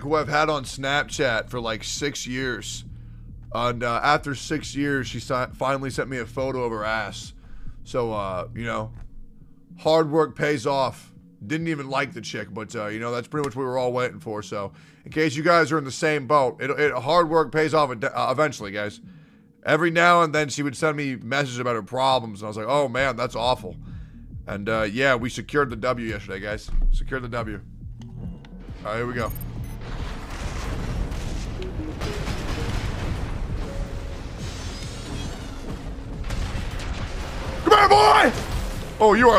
who I've had on Snapchat for like six years. And uh, after six years, she si- finally sent me a photo of her ass. So, uh, you know, hard work pays off. Didn't even like the chick, but, uh, you know, that's pretty much what we were all waiting for. So, in case you guys are in the same boat, it, it, hard work pays off ad- uh, eventually, guys. Every now and then, she would send me messages about her problems, and I was like, oh man, that's awful. And, uh, yeah, we secured the W yesterday, guys. Secured the W. All right, here we go. Come boy! Oh, you are